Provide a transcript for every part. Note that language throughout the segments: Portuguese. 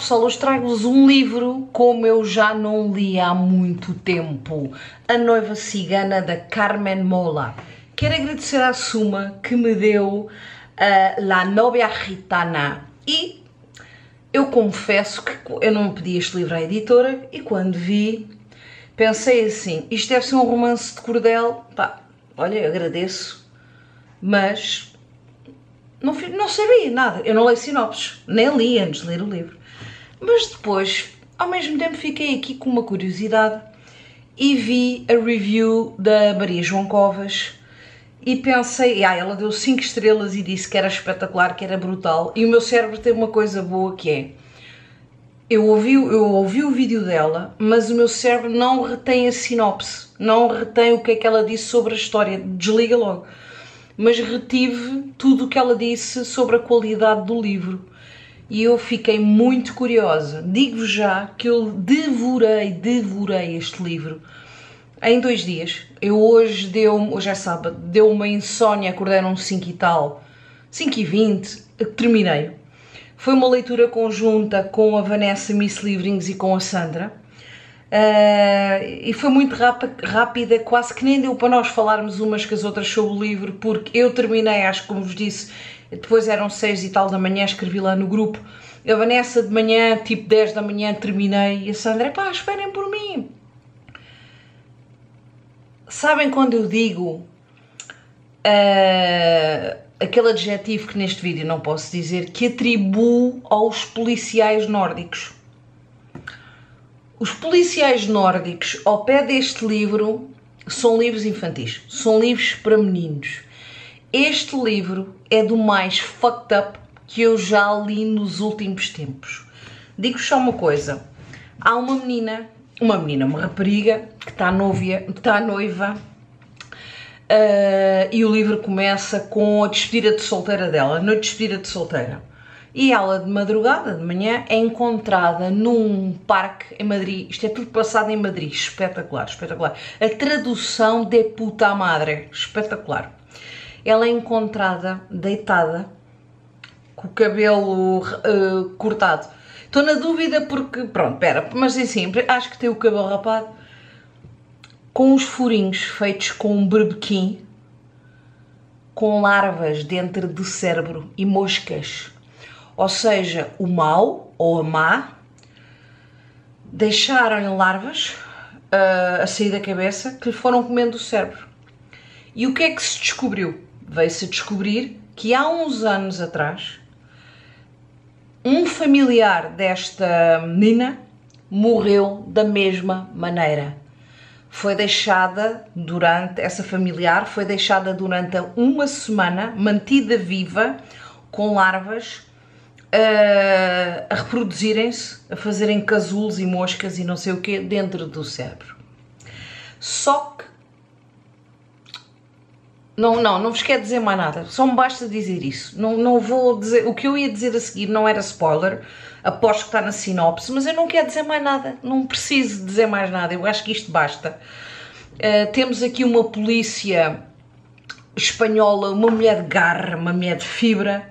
pessoal, hoje trago-vos um livro como eu já não li há muito tempo. A Noiva Cigana da Carmen Mola. Quero agradecer à Suma que me deu uh, La Novia Gitana. E eu confesso que eu não pedi este livro à editora e quando vi pensei assim, isto deve ser um romance de cordel. Pá, olha, eu agradeço, mas não, não sabia nada. Eu não leio sinopses, nem li antes de ler o livro. Mas depois, ao mesmo tempo, fiquei aqui com uma curiosidade e vi a review da Maria João Covas e pensei, ah, ela deu 5 estrelas e disse que era espetacular, que era brutal. E o meu cérebro tem uma coisa boa que é. Eu ouvi, eu ouvi o vídeo dela, mas o meu cérebro não retém a sinopse, não retém o que é que ela disse sobre a história, desliga logo mas retive tudo o que ela disse sobre a qualidade do livro. E eu fiquei muito curiosa. Digo já que eu devorei, devorei este livro em dois dias. Eu hoje deu, hoje é sábado, deu uma insónia, acordei um 5 e tal, 5 e 20, terminei. Foi uma leitura conjunta com a Vanessa Miss Livrings e com a Sandra. Uh, e foi muito rápida, quase que nem deu para nós falarmos umas com as outras sobre o livro, porque eu terminei, acho que como vos disse, depois eram seis e tal da manhã, escrevi lá no grupo. A Vanessa de manhã, tipo 10 da manhã, terminei. E a Sandra, pá, esperem por mim. Sabem quando eu digo uh, aquele adjetivo que neste vídeo não posso dizer, que atribuo aos policiais nórdicos? Os policiais nórdicos, ao pé deste livro, são livros infantis, são livros para meninos. Este livro é do mais fucked up que eu já li nos últimos tempos. Digo só uma coisa: há uma menina, uma menina, uma rapariga que está novia, está noiva, uh, e o livro começa com a despedida de solteira dela, a noite de despedida de solteira e ela de madrugada, de manhã, é encontrada num parque em Madrid. Isto é tudo passado em Madrid. Espetacular, espetacular. A tradução de puta madre. Espetacular. Ela é encontrada deitada, com o cabelo uh, cortado. Estou na dúvida porque, pronto, pera, mas assim, acho que tem o cabelo rapado, com os furinhos feitos com um berbequim, com larvas dentro do cérebro e moscas ou seja, o mal ou a má, deixaram larvas uh, a sair da cabeça que lhe foram comendo o cérebro. E o que é que se descobriu? Veio-se descobrir que há uns anos atrás um familiar desta menina morreu da mesma maneira. Foi deixada durante, essa familiar foi deixada durante uma semana, mantida viva, com larvas a, a reproduzirem-se, a fazerem casulos e moscas e não sei o que dentro do cérebro. Só que não, não, não vos quero dizer mais nada, só me basta dizer isso. Não, não vou dizer, o que eu ia dizer a seguir não era spoiler, aposto que está na sinopse, mas eu não quero dizer mais nada, não preciso dizer mais nada, eu acho que isto basta. Uh, temos aqui uma polícia espanhola, uma mulher de garra, uma mulher de fibra,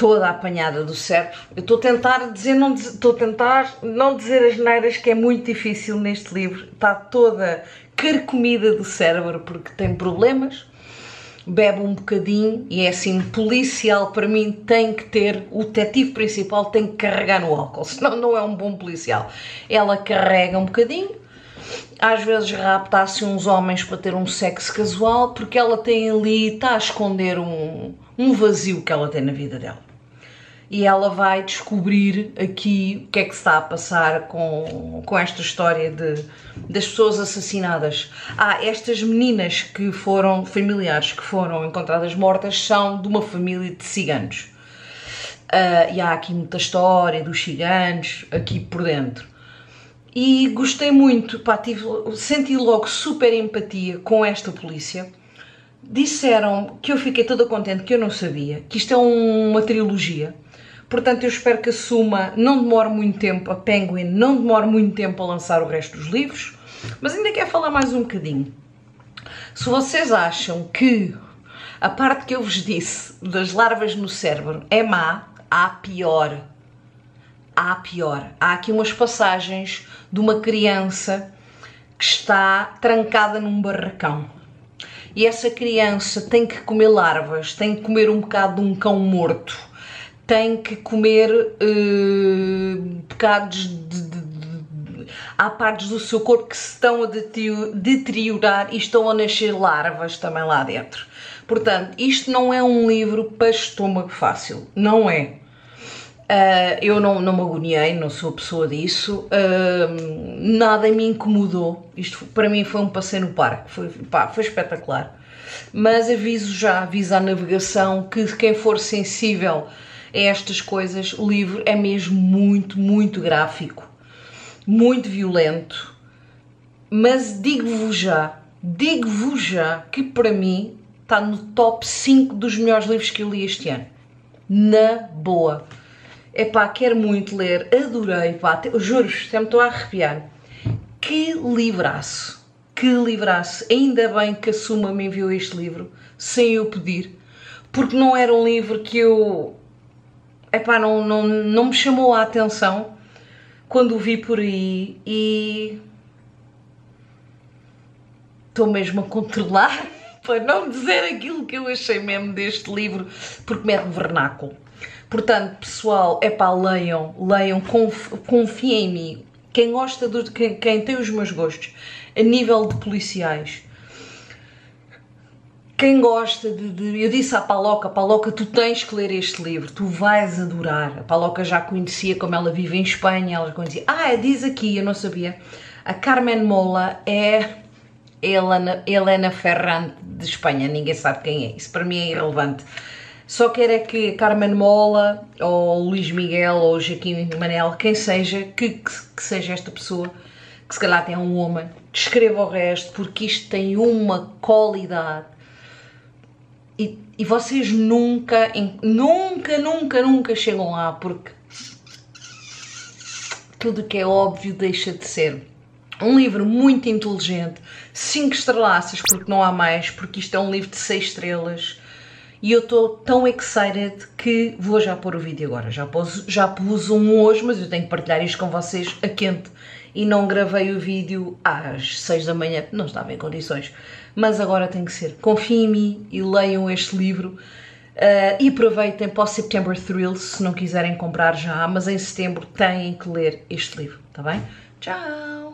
toda apanhada do cérebro. Eu estou a tentar dizer, não estou a tentar não dizer as neiras que é muito difícil neste livro. Está toda carcomida do cérebro porque tem problemas. Bebe um bocadinho e é assim, policial para mim tem que ter, o detetive principal tem que carregar no álcool, senão não é um bom policial. Ela carrega um bocadinho, às vezes rapta assim uns homens para ter um sexo casual, porque ela tem ali, está a esconder um, um vazio que ela tem na vida dela e ela vai descobrir aqui o que é que está a passar com, com esta história de, das pessoas assassinadas. Ah, estas meninas que foram familiares que foram encontradas mortas são de uma família de ciganos. Uh, e há aqui muita história dos ciganos aqui por dentro. E gostei muito, pá, tive, senti logo super empatia com esta polícia. Disseram que eu fiquei toda contente, que eu não sabia, que isto é um, uma trilogia Portanto, eu espero que a Suma não demore muito tempo, a Penguin não demore muito tempo a lançar o resto dos livros, mas ainda quero falar mais um bocadinho. Se vocês acham que a parte que eu vos disse das larvas no cérebro é má, há pior. há pior. Há aqui umas passagens de uma criança que está trancada num barracão. E essa criança tem que comer larvas, tem que comer um bocado de um cão morto, tem que comer uh, de, de, de, Há partes do seu corpo que se estão a deteriorar e estão a nascer larvas também lá dentro. Portanto, isto não é um livro para estômago fácil, não é. Uh, eu não, não me agoniei, não sou pessoa disso, uh, nada me incomodou. Isto para mim foi um passeio no parque, foi, pá, foi espetacular. Mas aviso já, aviso à navegação que quem for sensível estas coisas, o livro é mesmo muito, muito gráfico, muito violento. Mas digo-vos já, digo-vos já que para mim está no top 5 dos melhores livros que eu li este ano. Na boa. É pá, quero muito ler, adorei, pá, juro até me estou a arrepiar. Que livraço, que livraço. Ainda bem que a Suma me enviou este livro, sem eu pedir, porque não era um livro que eu. Epá, não, não, não me chamou a atenção quando o vi por aí e. Estou mesmo a controlar para não dizer aquilo que eu achei mesmo deste livro, porque mete vernáculo. Portanto, pessoal, é pá, leiam, leiam, conf, confiem em mim. Quem gosta, de quem, quem tem os meus gostos, a nível de policiais, quem gosta de, de, Eu disse à Paloca, Paloca, tu tens que ler este livro, tu vais adorar. A Paloca já conhecia, como ela vive em Espanha, ela conhecia. Ah, diz aqui, eu não sabia. A Carmen Mola é Helena, Helena Ferrante de Espanha, ninguém sabe quem é. Isso para mim é irrelevante. Só quero é que Carmen Mola, ou Luís Miguel, ou Joaquim Manel, quem seja, que, que, que seja esta pessoa, que se calhar até é um homem, escreva o resto, porque isto tem uma qualidade. E, e vocês nunca, nunca, nunca, nunca chegam lá, porque tudo que é óbvio deixa de ser. Um livro muito inteligente, 5 estrelaças, porque não há mais, porque isto é um livro de 6 estrelas e eu estou tão excited que vou já pôr o vídeo agora. Já pus, já pus um hoje, mas eu tenho que partilhar isto com vocês a quente e não gravei o vídeo às 6 da manhã, não estava em condições. Mas agora tem que ser. Confiem em mim e leiam este livro. Uh, e aproveitem para o September Thrills se não quiserem comprar já, mas em setembro têm que ler este livro, tá bem? Tchau!